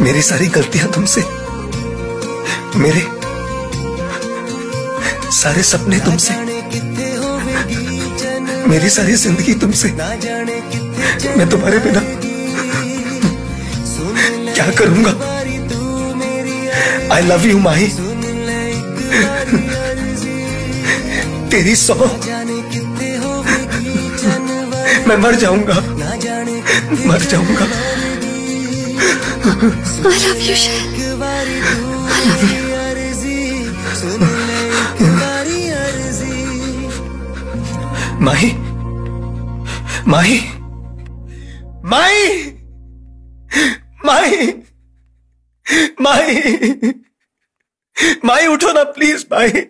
मेरी सारी गलतियाँ तुमसे मेरे सारे सपने तुमसे मेरी सारी ज़िंदगी तुमसे। मैं तुम्हारे बिना क्या करूँगा? I love you Mahi. तेरी सौ। मैं मर जाऊँगा। मर जाऊँगा। I love you, Shell. I love you. माही माही माही माही माही माही उठो ना प्लीज माही